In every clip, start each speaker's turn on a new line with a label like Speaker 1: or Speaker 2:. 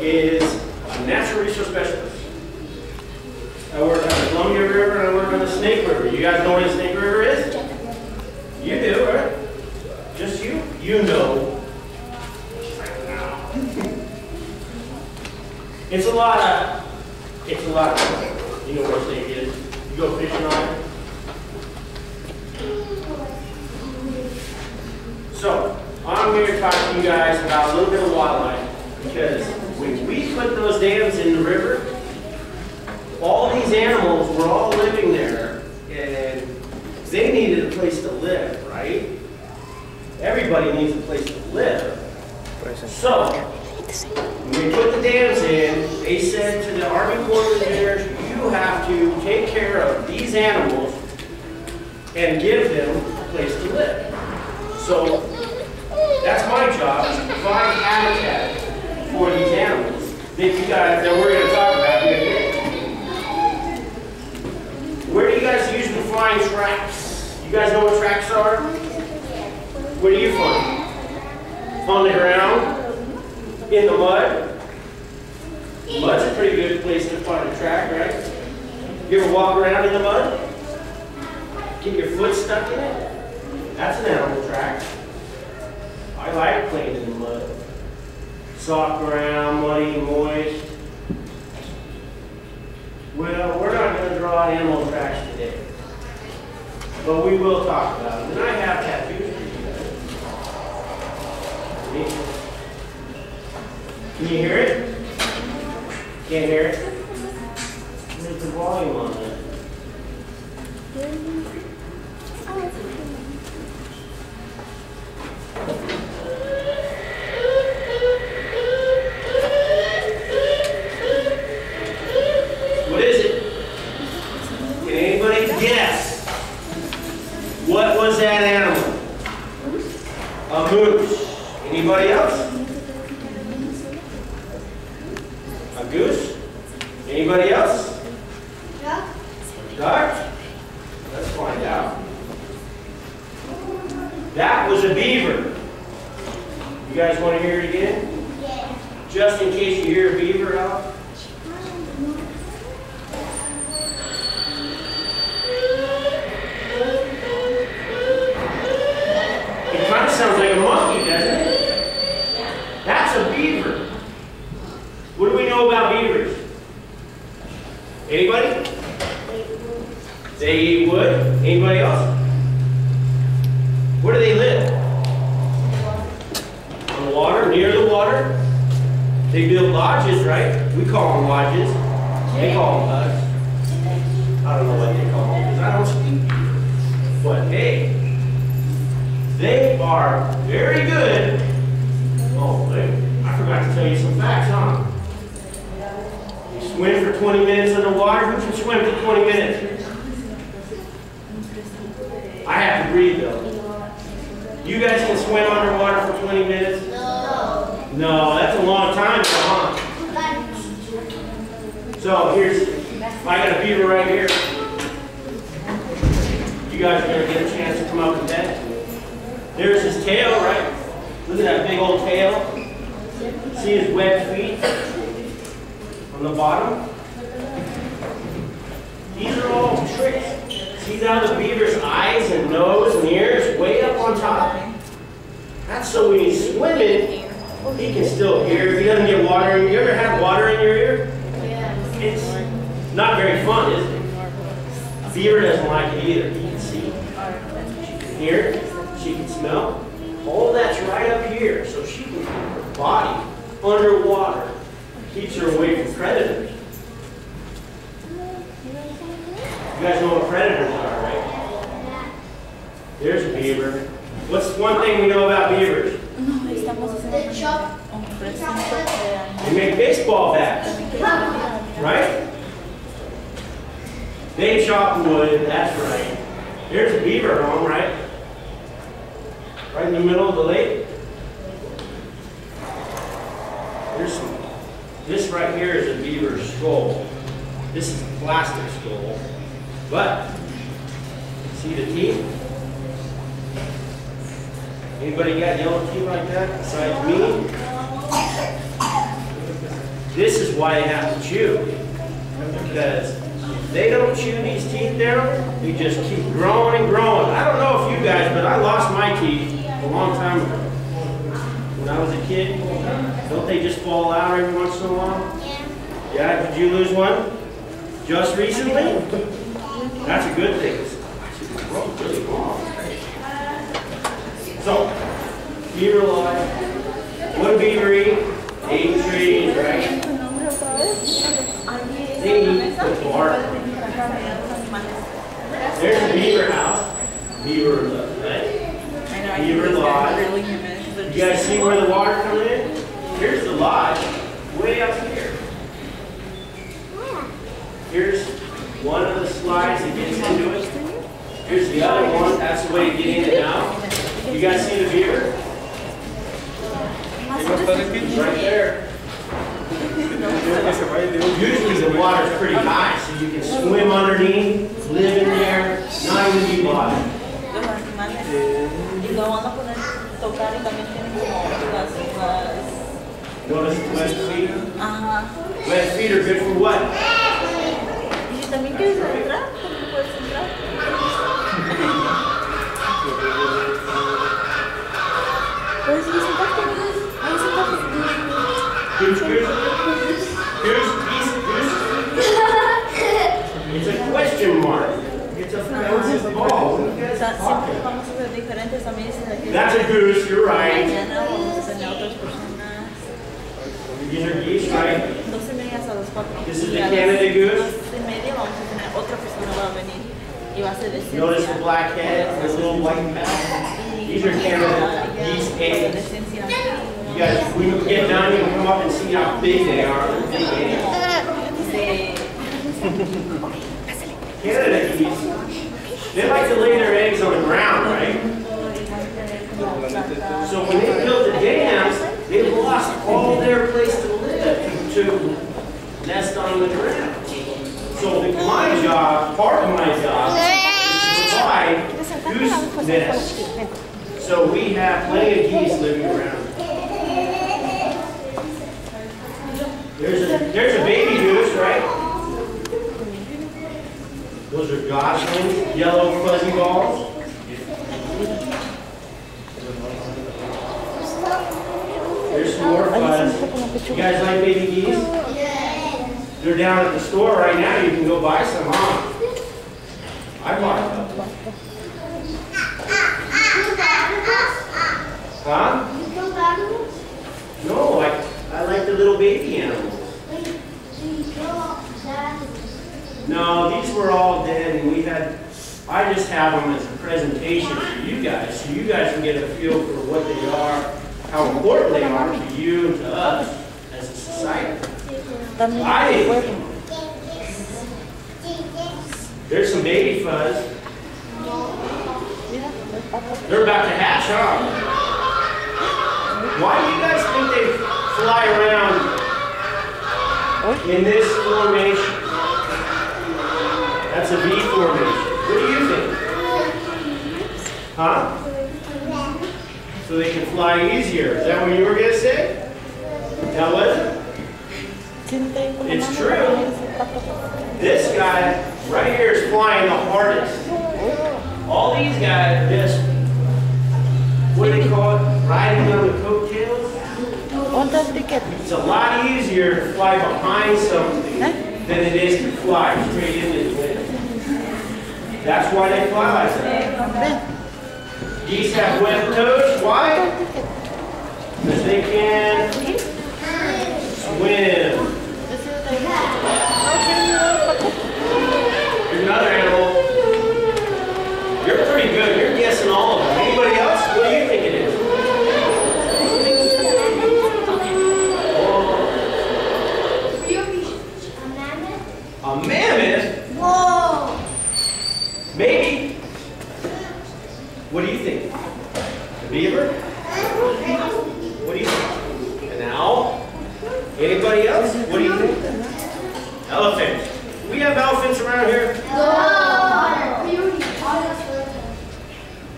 Speaker 1: is a natural resource specialist. I work on the Columbia River and I work on the Snake River. You guys know where the Snake River is? You do, right? Just you? You know. It's a lot of, it's a lot of, you know where Snake is? You go fishing on it? So, I'm here to talk to you guys about a little bit of wildlife because put those dams in the river, all these animals were all living there and they needed a place to live, right? Everybody needs a place to live. So, when we put the dams in, they said to the Army Corps of Engineers, you have to take care of these animals and give them a place to live. So that's my job, is to provide habitat for these animals that you guys, that we're gonna talk about here today. Where do you guys usually find tracks? You guys know what tracks are? Where do you find? On the ground? In the mud? Mud's a pretty good place to find a track, right? You ever walk around in the mud? Get your foot stuck in it? That's an animal track. I like playing in the mud. Soft ground, muddy, moist. Well, we're not going to draw animal tracks today. But we will talk about them. And I have tattoos for you guys. Can you hear it? Can't hear it? Where's the volume on that? What is it? Can anybody guess? What was that animal? A moose. Anybody else? A goose? Anybody else? Duck? Let's find out. That was a beaver. You guys want to hear it again? Just in case you It kind of sounds like a monkey, doesn't it? That's a beaver. What do we know about beavers? Anybody? They eat wood. Anybody else? Where do they live? On the water, near the water. They build lodges, right? We call them lodges. They call them huts. I don't know what they call them because I don't speak. But hey, they are very good. Oh, wait, I forgot to tell you some facts, huh? You swim for 20 minutes underwater. Who can swim for 20 minutes? I have to breathe though. You guys can swim underwater for 20 minutes? No, No, that's a long time, huh? So here's, I got a beaver right here. You guys are gonna get a chance to come up and pet. There's his tail, right? Look at that big old tail. See his webbed feet on the bottom? These are all tricks. See now the beaver's eyes and nose and ears way up on top? That's so when he's swimming, he can still hear. If he doesn't get water in, you ever have water in your ear? It's not very fun, is it? Beaver doesn't like it either. He can see, she can hear, she can smell. All that's right up here, so she can keep her body underwater. Keeps her away from predators. You guys know what predators are, right? There's a beaver. What's one thing we know about beavers?
Speaker 2: No, estamos haciendo un presente de
Speaker 1: They make baseball bats, right? They chop wood, that's right. There's a beaver home, right? Right in the middle of the lake. There's some, this right here is a beaver skull. This is a plastic skull. But, see the teeth? Anybody got yellow teeth like that besides me? this is why they have to chew. Because if they don't chew these teeth down, they just keep growing and growing. I don't know if you guys, but I lost my teeth a long time ago. When I was a kid, don't they just fall out every once in a while?
Speaker 2: Yeah.
Speaker 1: Yeah, did you lose one? Just recently? That's a good thing. Really long. So, beaver life. What do beaver eat? Eat trees, right? They eat the bark. There's the beaver house. Beaver, right? Beaver lodge. You guys see where the water comes in? Here's the lodge, way up here. Here's one of the slides that gets into it. Here's the other one, that's the way to get in and out. You guys see the beaver? It's right there. Usually the water's pretty high, so you can swim underneath, live in there,
Speaker 3: Eu mais é. E não anda por tocar e também tem um monte das.
Speaker 1: Notice the wet feeder?
Speaker 3: Uh
Speaker 1: -huh. Wet feeder, good for what?
Speaker 3: E também quer entrar? Também pode entrar? Mas
Speaker 1: você
Speaker 3: está
Speaker 1: fazendo.
Speaker 3: Mas você está fazendo. También dices aquí.
Speaker 1: That's a goose, you're right.
Speaker 3: Mañana vamos a tener otras personas.
Speaker 1: These are geese, right?
Speaker 3: Dos y media a las cuatro.
Speaker 1: This is the Canada goose?
Speaker 3: Dos y media a tener otra persona va a venir. Y va a ser de
Speaker 1: Notice the black head, the little white back. These are Canada geese eggs. You guys, when you get done, you can come up and see how big they are. They're big eggs. Canada geese, they like to lay their eggs on the ground, right? So when they built the dams, they lost all their place to live, to nest on the ground. So my job, part of my job, is to provide goose nests. So we have plenty of geese living around. There's a, there's a baby goose, right? Those are goslings, yellow fuzzy balls. There's some more fuzz. You guys like baby geese? Yeah. They're down at the store right now. You can go buy some, huh? I bought a couple. Huh? No, I, I like the little baby animals. No, these were all dead and we had, I just have them as a presentation for you guys, so you guys can get a feel for what they are, how important they are to you and to us as a society. I There's some baby fuzz. They're about to hatch, huh? Why do you guys think they fly around in this formation? That's a V formation. What do you think? Huh? So they can fly easier. Is that what you were going to say? That was it? It's true.
Speaker 3: eres el pato.
Speaker 1: This guy right here is flying the hardest. All these guys are just, what do they call it? Riding on the coattails?
Speaker 3: ¿Dónde el ticket?
Speaker 1: It's a lot easier to fly behind something than it is to fly straight into the wind. That's why they fly like that. Geese have webbed toes. Why? Because they can swim. Here's another animal. You're pretty good. You're guessing all of them. Anybody else? What do you think it is? A mammoth?
Speaker 2: Whoa!
Speaker 1: Maybe. What do you think? A beaver? What do you think? An owl? Anybody else? What do you think? Elephant. We have elephants around here.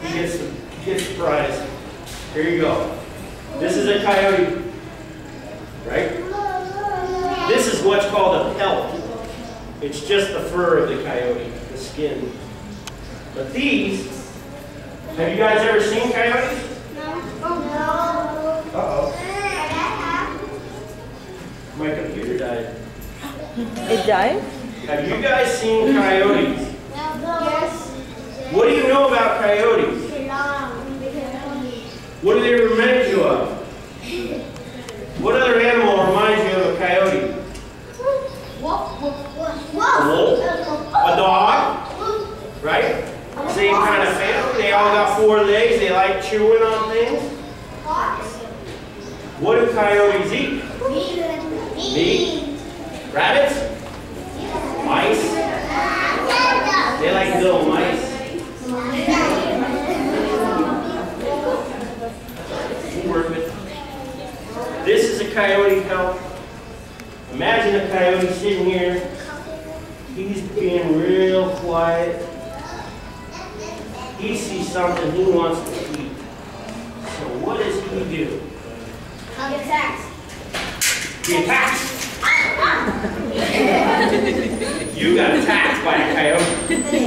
Speaker 1: He gets the, he gets the prize. Here you go. This is a coyote, right? is what's called a pelt. It's just the fur of the coyote, the skin. But these, have you guys ever seen coyotes? Uh-oh. My computer died.
Speaker 3: It died?
Speaker 1: Have you guys seen coyotes? Yes. What do you know about coyotes? What do they remind you of? What other animal reminds you of a coyote? A dog, right? Same kind of family. They all got four legs. They like chewing on things. What do coyotes eat? Meat. Rabbits? Mice? They like little mice. We'll work with. This is a coyote pelt. Imagine a coyote sitting here. He's being real quiet. He sees something he wants to eat. So what does he do? He attacks. You got attacked by a coyote. You? Did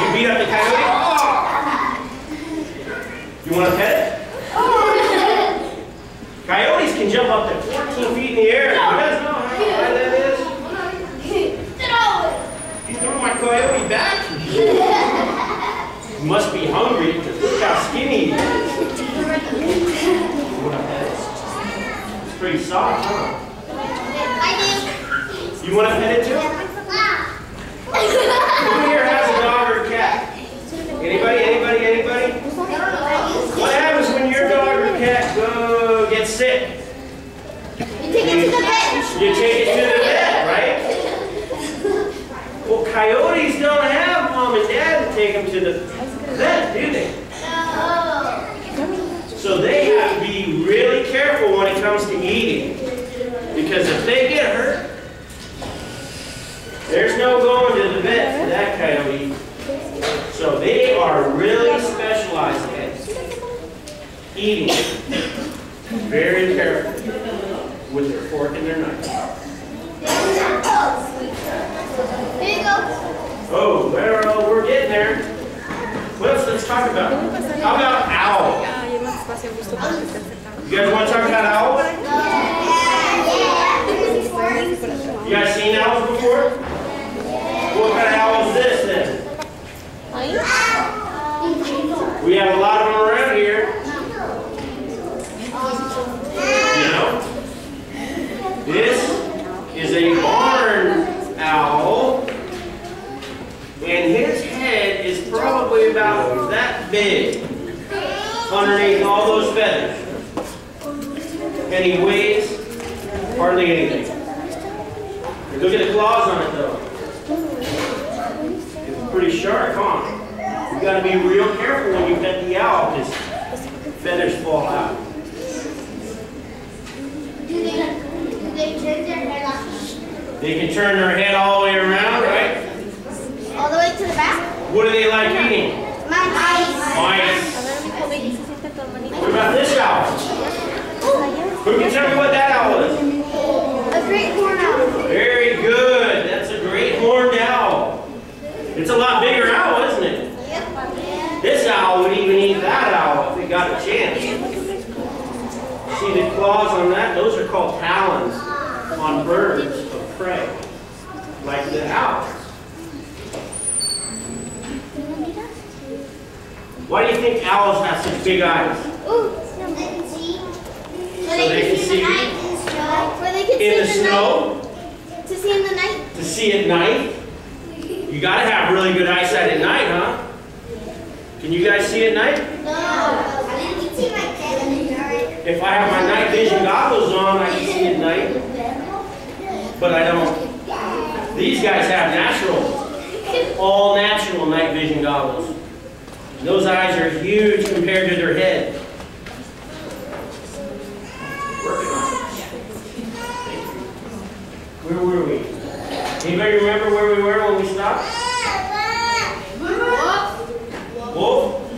Speaker 1: you beat up the coyote? Oh! You want to pet it? Coyotes can jump up to 14 feet in the air. You guys know how high that is? You threw my coyote back? You must be hungry because look how skinny he is. You want to pet it? It's pretty soft, huh? You want to pet it too? Who here has a dog or a cat? Anybody, anybody, anybody? What happens when your dog or cat go get sick? You take it to the vet, right? Well, coyotes don't have mom and dad to take them to the vet, do they? So they have to be really careful when it comes to eating. Because if they get hurt, there's no going to the vet for that coyote. So they are really specialized at eating very careful with their fork and their knife. Oh, well, we're getting there. What else let's talk about? How about owl? You guys want to talk about owls? You guys seen owls before? What kind of owl is this then? We have a lot of them around here. You know? This is a barn owl. And his head is probably about that big underneath all those feathers. He weighs hardly anything. Look at the claws on it though. It's pretty sharp, huh? You gotta be real careful when you pet the owl because feathers fall out. They can turn their head all the way around, right?
Speaker 2: All the way to the back?
Speaker 1: What do they like eating?
Speaker 2: Mice.
Speaker 1: Mice. What about this owl? Who can tell me what that owl is?
Speaker 2: A great horn owl.
Speaker 1: Very good. That's a great horned owl. It's a lot bigger owl, isn't it? This owl would even eat that owl if it got a chance. See the claws on that? Those are called talons on birds of prey, like the owls. Why do you think owls have such big eyes?
Speaker 2: Ooh, they can see.
Speaker 1: So they can see in the snow
Speaker 2: To see in the night.
Speaker 1: to see at night? You gotta have really good eyesight at night, huh? Can you guys see at night?
Speaker 2: No. I can see my head.
Speaker 1: If I have my night vision goggles on, I can see at night, but I don't. These guys have natural, all natural night vision goggles. Those eyes are huge compared to their head. Were we? Anybody remember where we were when we stopped?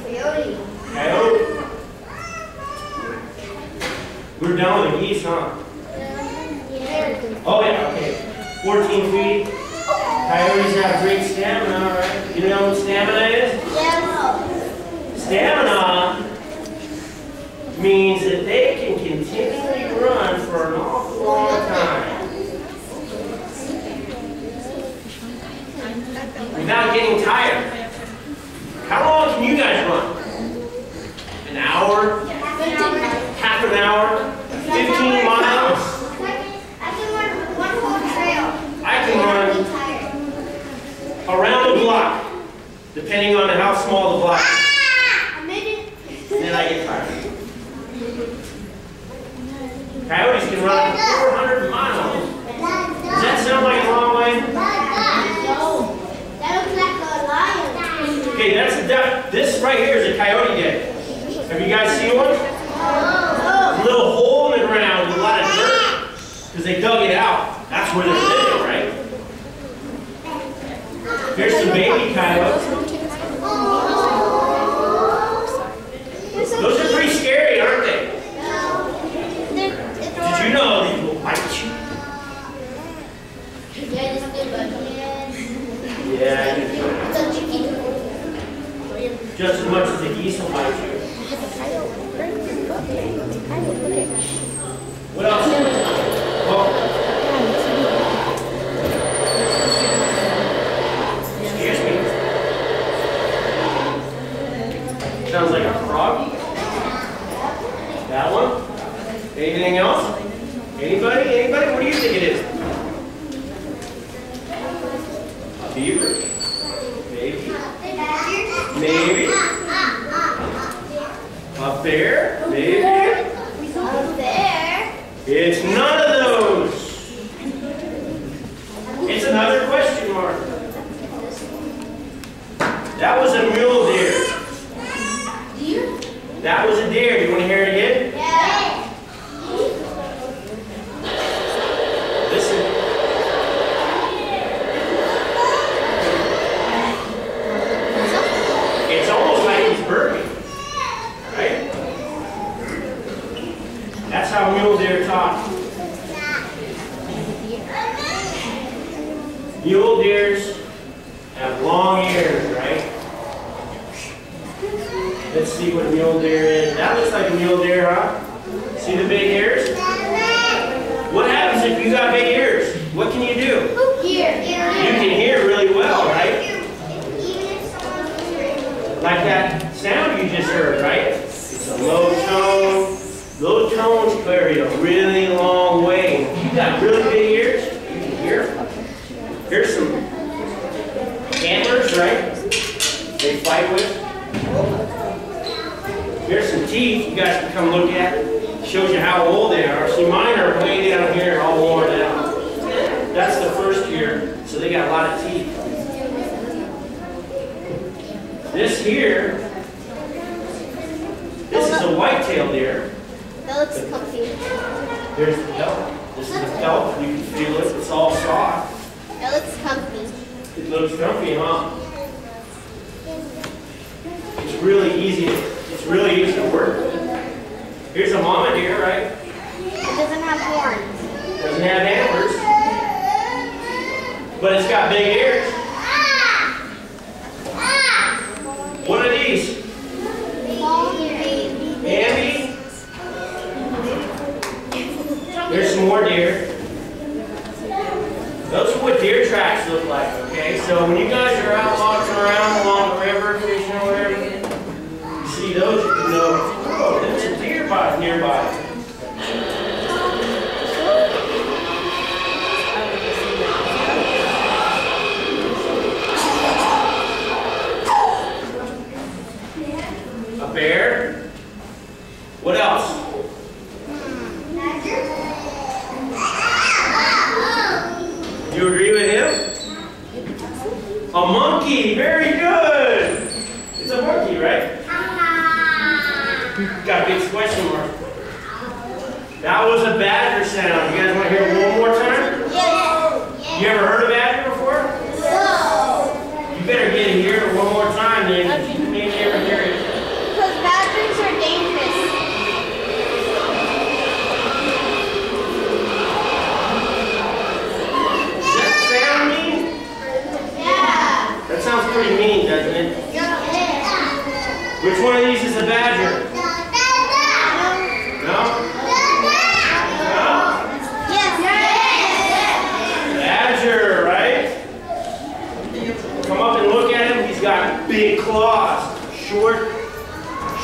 Speaker 2: Coyote.
Speaker 1: Coyote? We're down with the geese, huh? Oh yeah, okay. 14 feet. Coyotes have great stamina, right? You know what stamina is?
Speaker 2: Yes.
Speaker 1: Stamina means that they can continually run for an awful long time without getting tired. How long can you guys run? An hour? Half an hour? 15 miles?
Speaker 2: I can run one whole trail.
Speaker 1: I can run
Speaker 2: tired.
Speaker 1: around the block, depending on how small the block is.
Speaker 2: I made it.
Speaker 1: Then I get tired. Coyotes can run 400 miles. Does that sound like a long way?
Speaker 2: No. That looks like a lion.
Speaker 1: Okay, that's a duck. This right here is a coyote den. Have you guys seen one?
Speaker 2: Oh.
Speaker 1: A little hole in the ground with a lot of dirt. Because they dug it out. That's where they're living, right? Here's some baby coyotes. Those are pretty scary, aren't they? Did you know these will bite you?
Speaker 2: Yeah, just did, but
Speaker 1: Yeah,
Speaker 2: it's a chicken.
Speaker 1: just as much as the geese will bite you. What else? Oh. Excuse me. Sounds like a frog. That one? Anything else? Anybody? Anybody? What do you think it is? A beaver? Maybe. Maybe. A bear? Maybe.
Speaker 2: There.
Speaker 1: It's none of those. It's another question mark. That was a mule deer.
Speaker 2: Deer?
Speaker 1: That was a deer. You want to hear it again?
Speaker 2: Yeah.
Speaker 1: Listen. It's almost like he's burping. Right? That's how mule deer talk. Mule deers have long ears, right? Let's see what a mule deer is. That looks like a mule deer, huh? See the big ears? What happens if you got big ears? What can you do?
Speaker 2: Here.
Speaker 1: You can hear really well, right?
Speaker 2: Even if someone's hearing.
Speaker 1: Like that sound you just heard, right? It's a low tone. Low tones carry a really long way. You got really big ears, you can hear. Here's some antlers, right? They fight with. Here's some teeth you guys can come look at. Shows you how old they are. See, mine are way down here, all worn out. That's the first year, so they got a lot of teeth. This here, this is a white-tailed deer.
Speaker 2: That looks comfy.
Speaker 1: There's the pelt. This is the pelt. You can feel it. It's all soft.
Speaker 2: That looks comfy.
Speaker 1: It looks comfy, huh? It's really easy. It's really easy to work. Here's a mama deer, right?
Speaker 2: It doesn't have horns.
Speaker 1: Doesn't have antlers, but it's got big ears. More deer. Those are what deer tracks look like, okay? So when you guys are out walking around along the river, fishing or whatever, you see those, you know, oh, there's a deer by, nearby. A bear. What else? You agree with him? A monkey. Very good. It's a monkey, right? Got a big question mark. That was a badger sound. You guys want to hear it one more time? You ever heard a badger before? You better get it here one more time, then you may never hear it.
Speaker 2: Because badgers are dangerous.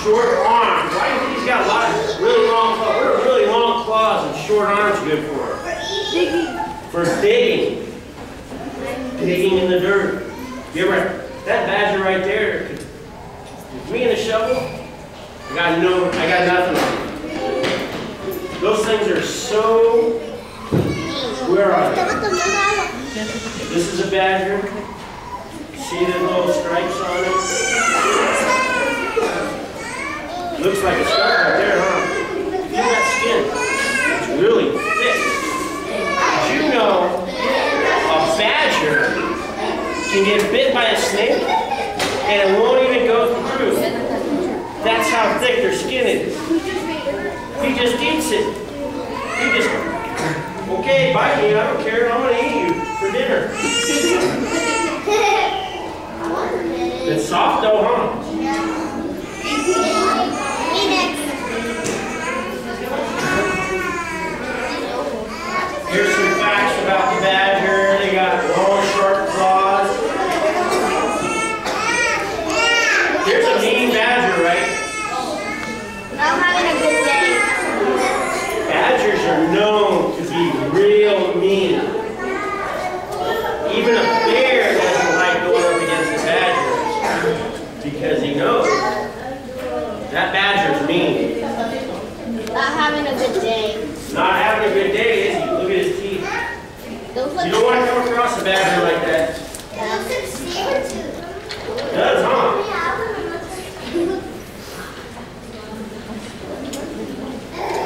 Speaker 1: Why do you think he's got a lot of really long claws? What are really long claws and short arms good for? For digging. For Digging Digging in the dirt. You ever, that badger right there, with me and a shovel, I got no, I got nothing on. Those things are so, where are they? This is a badger. See the little stripes on it? Looks like a scar right there, huh? Feel that skin. It's really thick. Did you know a badger can get bit by a snake and it won't even go through? That's how thick their skin is. He just eats it. He just, okay, bite me, I don't care, I'm gonna eat you for dinner. It's soft though, huh? Here's some facts about the badger. They got long, sharp claws. Here's a mean badger, right? Badgers are known to be real mean. Even a bear doesn't like going up against a badger because he knows that badger's mean.
Speaker 2: Not having a good day.
Speaker 1: Not having a good day, is he? Look at his teeth.
Speaker 2: Those look
Speaker 1: You don't want to come across a badger like that. It does, huh?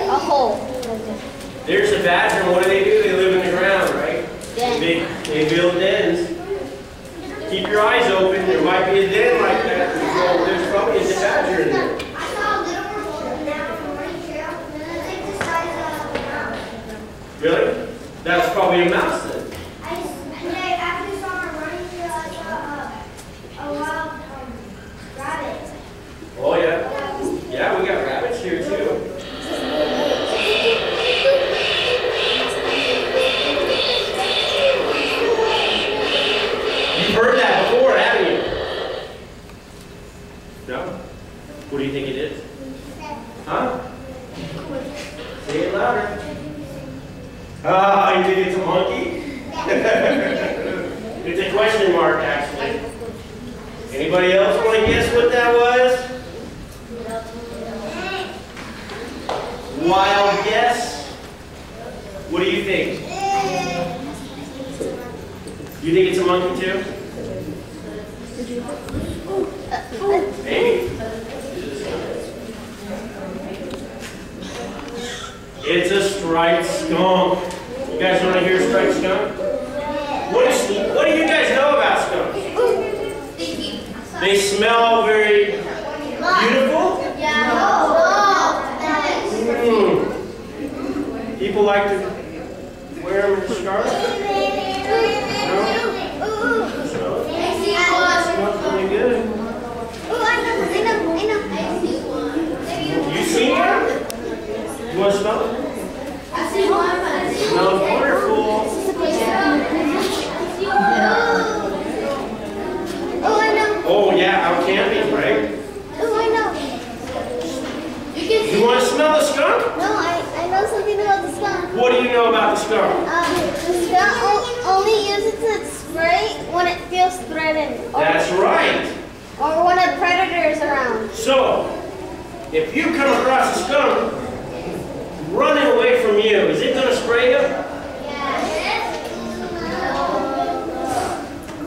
Speaker 2: a hole.
Speaker 1: There's a badger, and what do they do? They live in the ground, right?
Speaker 2: Den.
Speaker 1: They, build dens. Keep your eyes open, there might be a den like that. So there's probably a badger in there. Really? That's probably a mouse else want to guess what that was? Wild guess? What do you think? You think it's a monkey too? Maybe. It's a striped skunk. You guys want to hear a striped skunk? What, is, what do you guys know about skunks? They smell very beautiful. Hmm. People like to wear them in scarves. Smells really good. You seen it? You want to smell it? I see one, Smells wonderful.
Speaker 2: Oh, I know.
Speaker 1: Oh yeah, out camping, right?
Speaker 2: Oh, I know. You can
Speaker 1: You want to smell the skunk?
Speaker 2: No, I, I know something about the skunk.
Speaker 1: What do you know about the skunk?
Speaker 2: Um, the skunk o- only uses its spray when it feels threatened or,
Speaker 1: That's right.
Speaker 2: or when a predator is around.
Speaker 1: So, if you come across a skunk running away from you, is it going to spray you?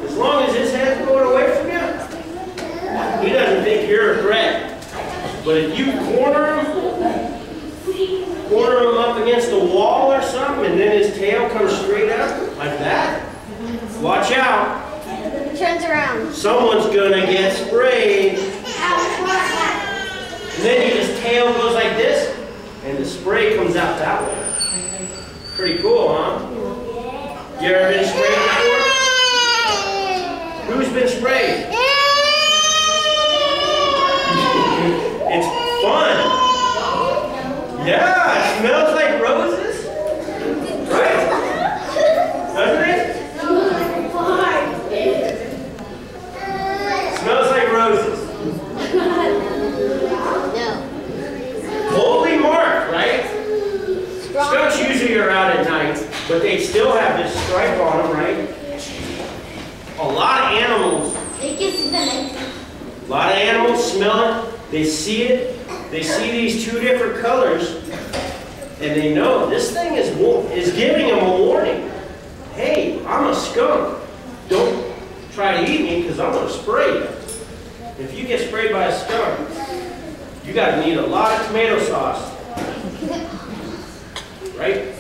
Speaker 1: As long as his head's going away from you, he doesn't think you're a threat. But if you corner him, corner him up against the wall or something, and then his tail comes straight up like that, watch out.
Speaker 2: It turns around.
Speaker 1: Someone's gonna get sprayed. And then his tail goes like this, and the spray comes out that way. Pretty cool, huh? You ever been sprayed before? Who's been sprayed? It's fun. Yeah, smells like roses? Right? Doesn't it? Smells like roses.
Speaker 2: No. Holy Mark, right?
Speaker 1: Scouts usually are out at night, but they still have this stripe on them, right? A lot of animals. A lot of animals smell it. They see it. They see these two different colors and they know this thing is is giving them a warning. Hey, I'm a skunk. Don't try to eat me because I'm gonna spray you. If you get sprayed by a skunk, you gotta need a lot of tomato sauce. Right?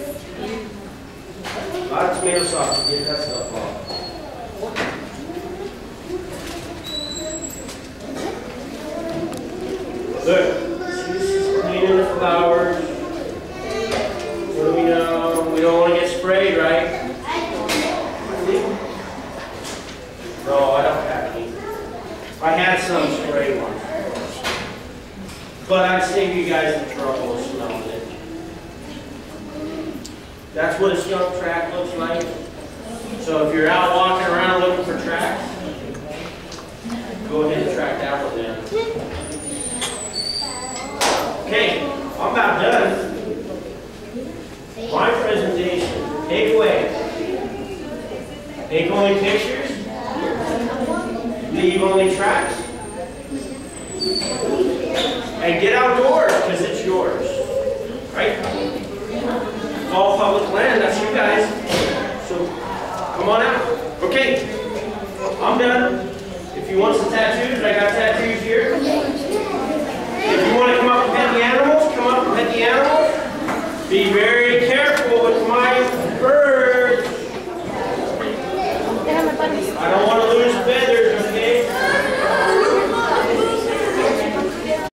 Speaker 1: A lot of tomato sauce to get that stuff off. Look, cleaning the flowers. I had some spray once. But I'd save you guys the trouble of smelling it. That's what a skunk track looks like. So if you're out walking around looking for tracks, go ahead and track down with them. Okay, I'm about done. My presentation, takeaway. Take only pictures leave only tracks, and get outdoors because it's yours, right? All public land, that's you guys. So come on out. Okay, I'm done. If you want some tattoos, I got tattoos here. If you want to come up and pet the animals, come up and pet the animals. Be very careful with my birds. I don't want to lose feathers.